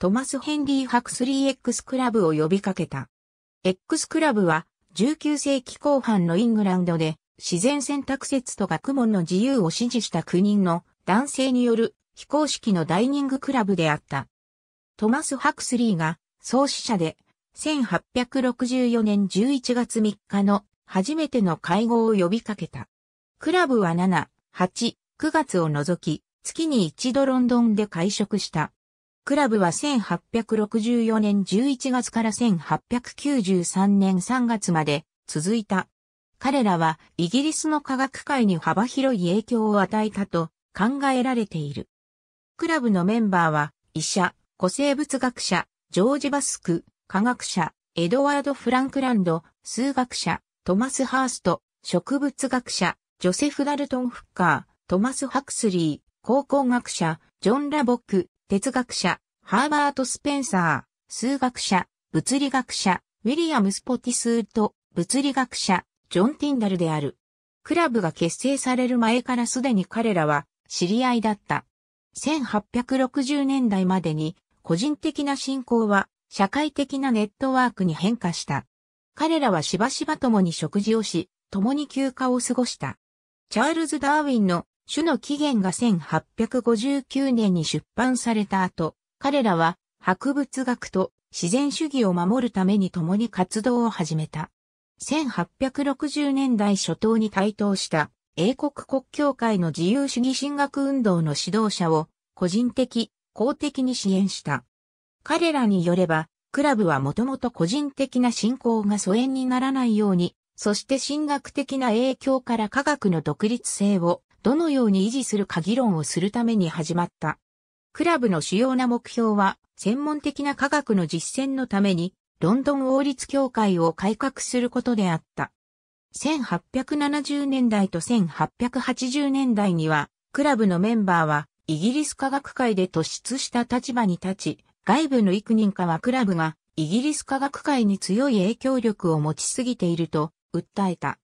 トマス・ヘンリー・ハクスリー X クラブを呼びかけた。X クラブは19世紀後半のイングランドで自然選択説と学問の自由を支持した9人の男性による非公式のダイニングクラブであった。トマス・ハクスリーが創始者で1864年11月3日の初めての会合を呼びかけた。クラブは7、8、9月を除き月に一度ロンドンで会食した。クラブは1864年11月から1893年3月まで続いた。彼らはイギリスの科学界に幅広い影響を与えたと考えられている。クラブのメンバーは医者、古生物学者、ジョージ・バスク、科学者、エドワード・フランクランド、数学者、トマス・ハースト、植物学者、ジョセフ・ダルトン・フッカー、トマス・ハクスリー、考古学者、ジョン・ラボック、哲学者、ハーバート・スペンサー、数学者、物理学者、ウィリアム・スポティスート、物理学者、ジョン・ティンダルである。クラブが結成される前からすでに彼らは知り合いだった。1860年代までに個人的な信仰は社会的なネットワークに変化した。彼らはしばしば共に食事をし、共に休暇を過ごした。チャールズ・ダーウィンの種の起源が1859年に出版された後、彼らは博物学と自然主義を守るために共に活動を始めた。1860年代初頭に台頭した英国国教会の自由主義進学運動の指導者を個人的、公的に支援した。彼らによれば、クラブはもともと個人的な信仰が疎遠にならないように、そして神学的な影響から科学の独立性をどのように維持するか議論をするために始まった。クラブの主要な目標は、専門的な科学の実践のために、ロンドン王立協会を改革することであった。1870年代と1880年代には、クラブのメンバーは、イギリス科学界で突出した立場に立ち、外部の幾人かはクラブが、イギリス科学界に強い影響力を持ちすぎていると、訴えた。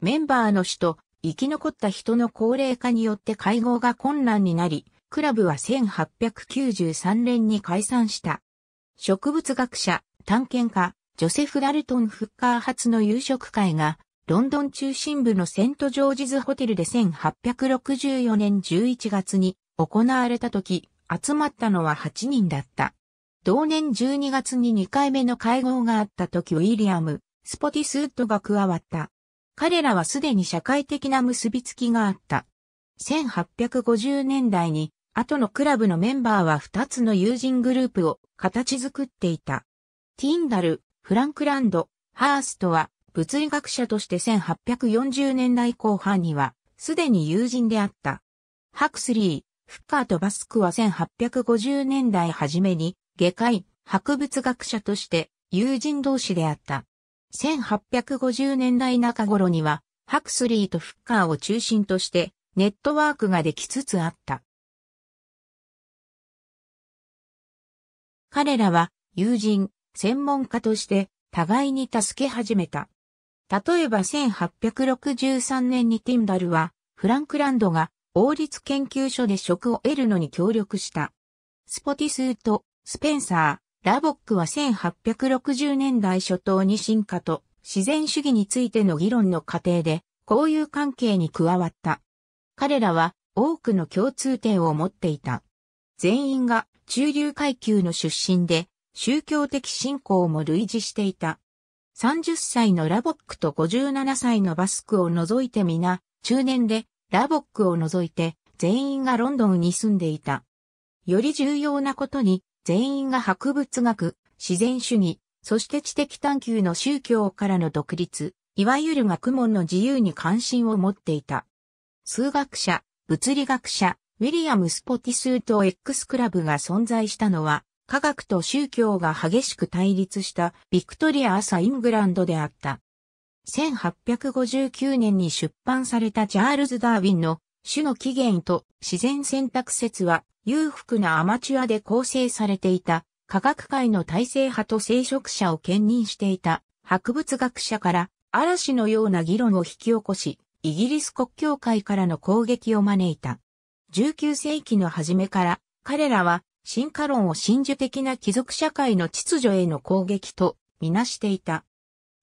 メンバーの首と生き残った人の高齢化によって会合が困難になり、クラブは1893年に解散した。植物学者、探検家、ジョセフ・ダルトン・フッカー発の夕食会が、ロンドン中心部のセント・ジョージズホテルで1864年11月に行われた時、集まったのは8人だった。同年12月に2回目の会合があった時ウィリアム、スポティスウッドが加わった。彼らはすでに社会的な結びつきがあった。1850年代に、後のクラブのメンバーは2つの友人グループを形作っていた。ティンダル、フランクランド、ハーストは物理学者として1840年代後半にはすでに友人であった。ハクスリー、フッカーとバスクは1850年代初めに外科医、博物学者として友人同士であった。1850年代中頃には、ハクスリーとフッカーを中心としてネットワークができつつあった。彼らは友人、専門家として互いに助け始めた。例えば1863年にティンダルはフランクランドが王立研究所で職を得るのに協力した。スポティスーとスペンサー、ラボックは1860年代初頭に進化と自然主義についての議論の過程で交友関係に加わった。彼らは多くの共通点を持っていた。全員が中流階級の出身で宗教的信仰も類似していた。30歳のラボックと57歳のバスクを除いて皆中年でラボックを除いて全員がロンドンに住んでいた。より重要なことに全員が博物学、自然主義、そして知的探求の宗教からの独立、いわゆる学問の自由に関心を持っていた。数学者、物理学者、ウィリアム・スポティスート X クラブが存在したのは、科学と宗教が激しく対立したビクトリア朝イングランドであった。1859年に出版されたチャールズ・ダーウィンの種の起源と自然選択説は裕福なアマチュアで構成されていた科学界の体制派と聖職者を兼任していた博物学者から嵐のような議論を引き起こし、イギリス国教会からの攻撃を招いた。19世紀の初めから彼らは進化論を真珠的な貴族社会の秩序への攻撃とみなしていた。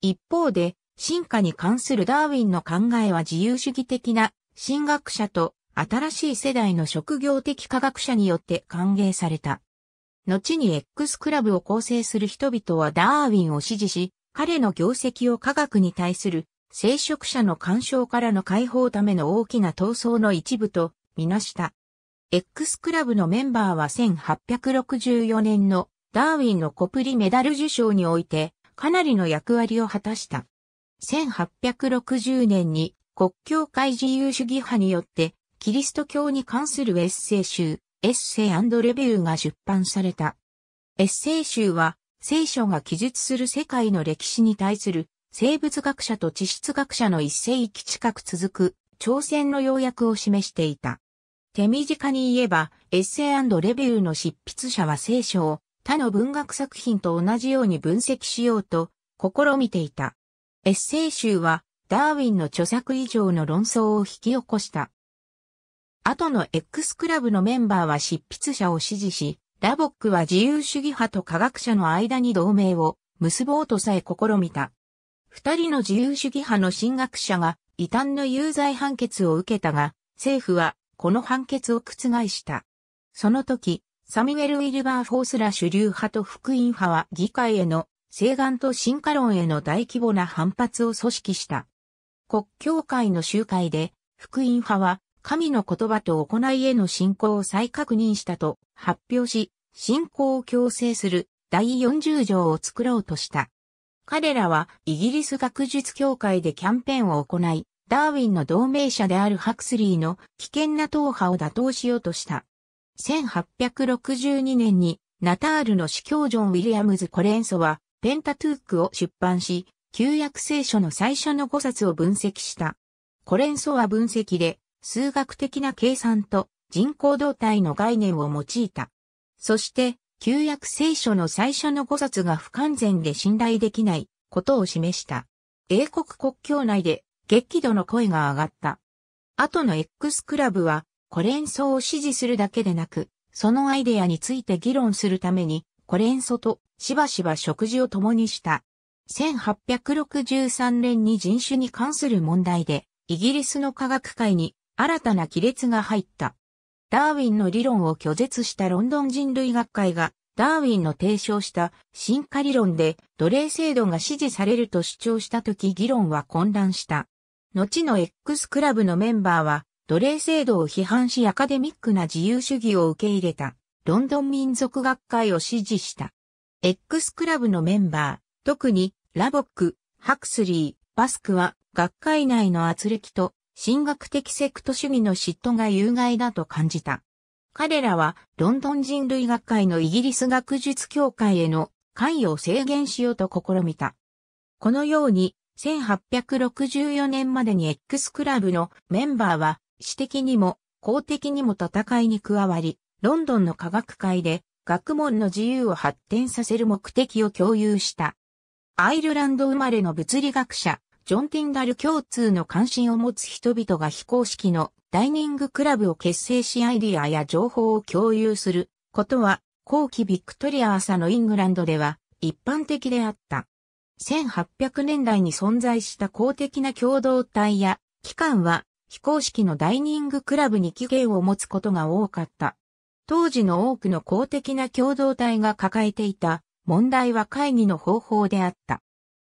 一方で、進化に関するダーウィンの考えは自由主義的な神学者と新しい世代の職業的科学者によって歓迎された。後に X クラブを構成する人々はダーウィンを支持し、彼の業績を科学に対する聖職者の干渉からの解放ための大きな闘争の一部とみなした。X クラブのメンバーは1864年のダーウィンのコプリメダル受賞においてかなりの役割を果たした。1860年に国境会自由主義派によってキリスト教に関するエッセイ集、エッセイレビューが出版された。エッセイ集は聖書が記述する世界の歴史に対する生物学者と地質学者の一世紀近く続く挑戦の要約を示していた。手短に言えば、エッセイレビューの執筆者は聖書を他の文学作品と同じように分析しようと試みていた。エッセイ集はダーウィンの著作以上の論争を引き起こした。後の X クラブのメンバーは執筆者を支持し、ラボックは自由主義派と科学者の間に同盟を結ぼうとさえ試みた。二人の自由主義派の神学者が異端の有罪判決を受けたが、政府はこの判決を覆した。その時、サミュエル・ウィルバーフォースら主流派と福音派は議会への西岸と進化論への大規模な反発を組織した。国教会の集会で、福音派は神の言葉と行いへの信仰を再確認したと発表し、信仰を強制する第40条を作ろうとした。彼らはイギリス学術協会でキャンペーンを行い、ダーウィンの同盟者であるハクスリーの危険な党派を打倒しようとした。1862年にナタールの司教ジョン・ウィリアムズ・コレンソはペンタトゥークを出版し、旧約聖書の最初の5冊を分析した。コレンソは分析で数学的な計算と人口動態の概念を用いた。そして、旧約聖書の最初の5冊が不完全で信頼できないことを示した。英国国境内で激怒の声が上がった。後の X クラブは、コレンソを支持するだけでなく、そのアイデアについて議論するために、コレンソとしばしば食事を共にした。1863年に人種に関する問題で、イギリスの科学界に新たな亀裂が入った。ダーウィンの理論を拒絶したロンドン人類学会が、ダーウィンの提唱した進化理論で奴隷制度が支持されると主張したとき議論は混乱した。後の X クラブのメンバーは、奴隷制度を批判しアカデミックな自由主義を受け入れた、ロンドン民族学会を支持した。X クラブのメンバー、特に、ラボック、ハクスリー、バスクは、学会内の圧力と、神学的セクト主義の嫉妬が有害だと感じた。彼らは、ロンドン人類学会のイギリス学術協会への関与を制限しようと試みた。このように、1864年までに X クラブのメンバーは、私的にも公的にも戦いに加わり、ロンドンの科学会で学問の自由を発展させる目的を共有した。アイルランド生まれの物理学者、ジョン・ティンダル共通の関心を持つ人々が非公式のダイニングクラブを結成しアイディアや情報を共有することは、後期ビクトリア朝のイングランドでは一般的であった。1800年代に存在した公的な共同体や機関は非公式のダイニングクラブに期限を持つことが多かった。当時の多くの公的な共同体が抱えていた問題は会議の方法であった。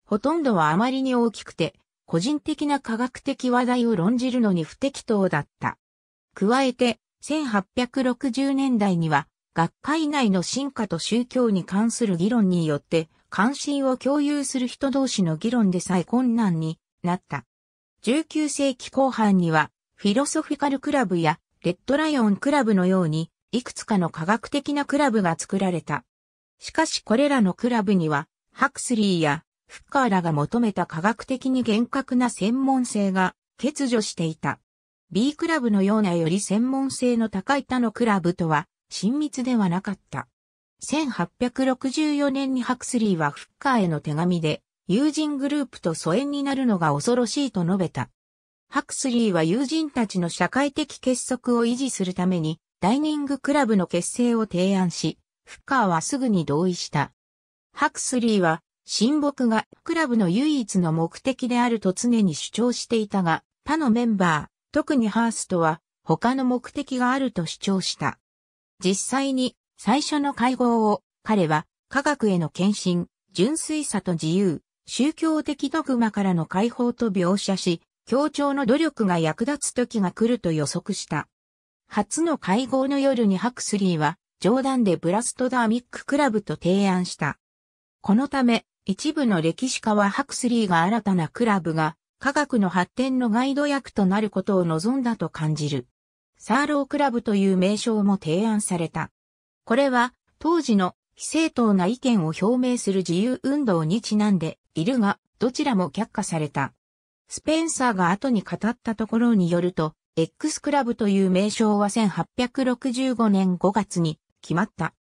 ほとんどはあまりに大きくて、個人的な科学的話題を論じるのに不適当だった。加えて、1860年代には、学会内の進化と宗教に関する議論によって、関心を共有する人同士の議論でさえ困難になった。19世紀後半には、フィロソフィカルクラブやレッドライオンクラブのように、いくつかの科学的なクラブが作られた。しかしこれらのクラブには、ハクスリーやフッカーらが求めた科学的に厳格な専門性が欠如していた。B クラブのようなより専門性の高い他のクラブとは親密ではなかった。1864年にハクスリーはフッカーへの手紙で、友人グループと疎遠になるのが恐ろしいと述べた。ハクスリーは友人たちの社会的結束を維持するために、ダイニングクラブの結成を提案し、フッカーはすぐに同意した。ハクスリーは、親睦がクラブの唯一の目的であると常に主張していたが、他のメンバー、特にハーストは、他の目的があると主張した。実際に、最初の会合を、彼は、科学への献身、純粋さと自由、宗教的ドグマからの解放と描写し、協調の努力が役立つ時が来ると予測した。初の会合の夜にハクスリーは、冗談でブラストダーミッククラブと提案した。このため、一部の歴史家はハクスリーが新たなクラブが科学の発展のガイド役となることを望んだと感じる。サーロークラブという名称も提案された。これは当時の非正当な意見を表明する自由運動にちなんでいるが、どちらも却下された。スペンサーが後に語ったところによると、X クラブという名称は1865年5月に決まった。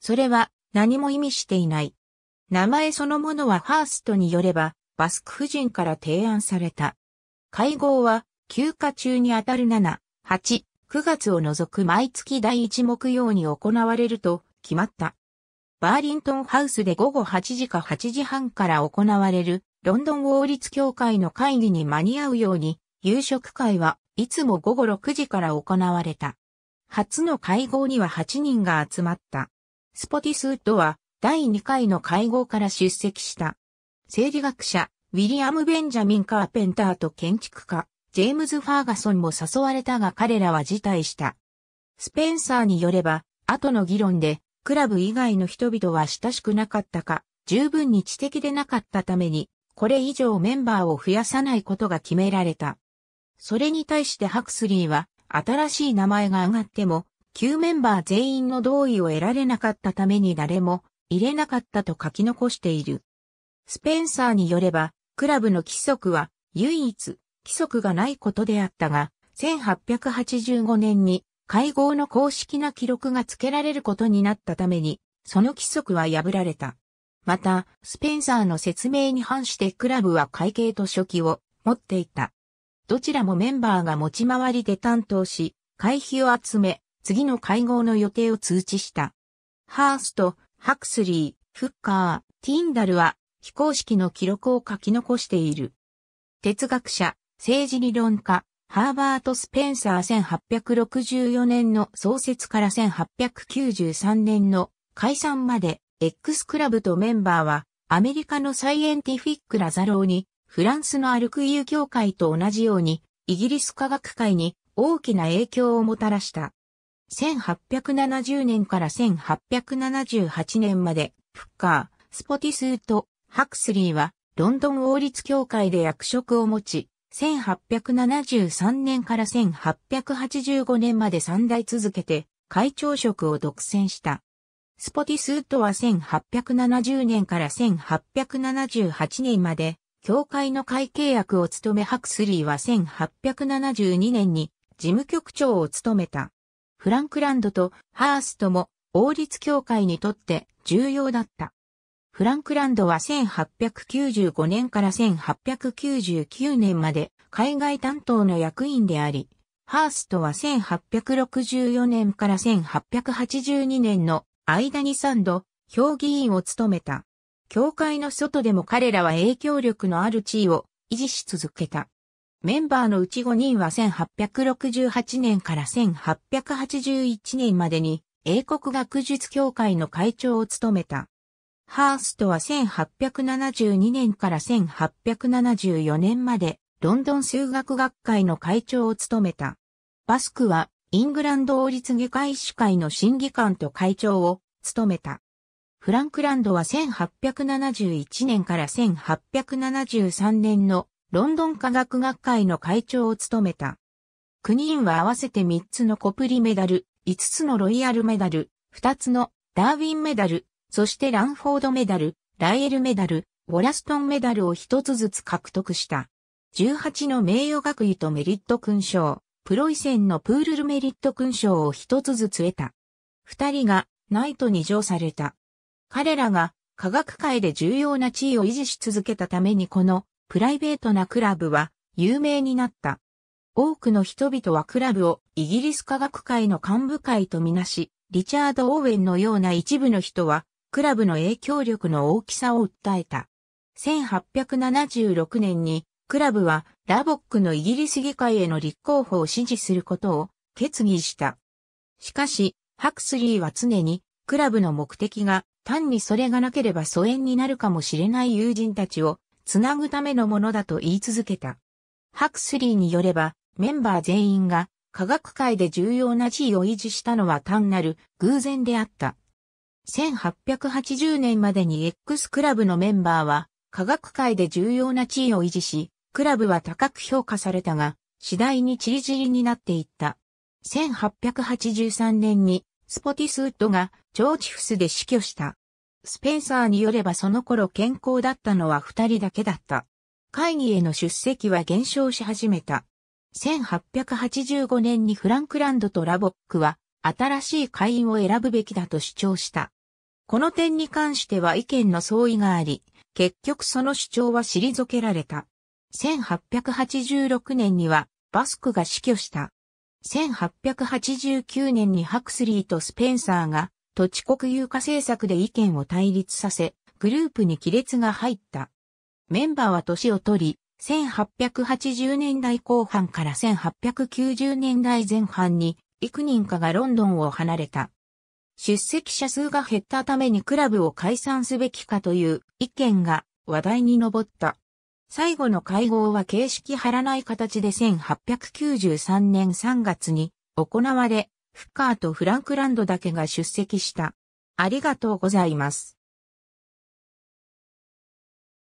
それは何も意味していない。名前そのものはハーストによれば、バスク夫人から提案された。会合は休暇中にあたる7、8、9月を除く毎月第1木曜に行われると決まった。バーリントンハウスで午後8時か8時半から行われるロンドン王立協会の会議に間に合うように夕食会はいつも午後6時から行われた。初の会合には8人が集まった。スポティスウッドは第2回の会合から出席した。生理学者、ウィリアム・ベンジャミン・カーペンターと建築家、ジェームズ・ファーガソンも誘われたが彼らは辞退した。スペンサーによれば、後の議論で、クラブ以外の人々は親しくなかったか、十分に知的でなかったために、これ以上メンバーを増やさないことが決められた。それに対してハクスリーは、新しい名前が上がっても、旧メンバー全員の同意を得られなかったために誰も入れなかったと書き残している。スペンサーによれば、クラブの規則は唯一規則がないことであったが、1885年に会合の公式な記録が付けられることになったために、その規則は破られた。また、スペンサーの説明に反してクラブは会計と書記を持っていた。どちらもメンバーが持ち回りで担当し、会費を集め、次の会合の予定を通知した。ハースト、ハクスリー、フッカー、ティンダルは非公式の記録を書き残している。哲学者、政治理論家、ハーバート・スペンサー1864年の創設から1893年の解散まで X クラブとメンバーはアメリカのサイエンティフィック・ラザローにフランスのアルクイユ協会と同じようにイギリス科学会に大きな影響をもたらした。1870年から1878年まで、フッカー、スポティスーとハクスリーは、ロンドン王立協会で役職を持ち、1873年から1885年まで3代続けて会長職を独占した。スポティスートは1870年から1878年まで、協会の会計役を務めハクスリーは1872年に事務局長を務めた。フランクランドとハーストも王立協会にとって重要だった。フランクランドは1895年から1899年まで海外担当の役員であり、ハーストは1864年から1882年の間に3度、評議員を務めた。協会の外でも彼らは影響力のある地位を維持し続けた。メンバーのうち5人は1868年から1881年までに英国学術協会の会長を務めた。ハーストは1872年から1874年までロンドン数学学会の会長を務めた。バスクはイングランド王立議会主会の審議官と会長を務めた。フランクランドは1871年から1873年のロンドン科学学会の会長を務めた。9人は合わせて3つのコプリメダル、5つのロイヤルメダル、2つのダーウィンメダル、そしてランフォードメダル、ライエルメダル、ウォラストンメダルを1つずつ獲得した。18の名誉学位とメリット勲章、プロイセンのプールルメリット勲章を1つずつ得た。2人がナイトに上された。彼らが科学界で重要な地位を維持し続けたためにこのプライベートなクラブは有名になった。多くの人々はクラブをイギリス科学界の幹部会とみなし、リチャード・オーウェンのような一部の人は、クラブの影響力の大きさを訴えた。1876年に、クラブはラボックのイギリス議会への立候補を支持することを決議した。しかし、ハクスリーは常に、クラブの目的が単にそれがなければ疎遠になるかもしれない友人たちをつなぐためのものだと言い続けた。ハクスリーによれば、メンバー全員が科学界で重要な地位を維持したのは単なる偶然であった。1880年までに X クラブのメンバーは科学界で重要な地位を維持し、クラブは高く評価されたが、次第にチリチリになっていった。1883年にスポティスウッドが超チフスで死去した。スペンサーによればその頃健康だったのは二人だけだった。会議への出席は減少し始めた。1885年にフランクランドとラボックは新しい会員を選ぶべきだと主張した。この点に関しては意見の相違があり、結局その主張は退けられた。1886年にはバスクが死去した。1889年にハクスリーとスペンサーが土地国有化政策で意見を対立させ、グループに亀裂が入った。メンバーは年を取り、1880年代後半から1890年代前半に幾人かがロンドンを離れた。出席者数が減ったためにクラブを解散すべきかという意見が話題に上った。最後の会合は形式張らない形で1893年3月に行われ、フッカーとフランクランドだけが出席した。ありがとうございます。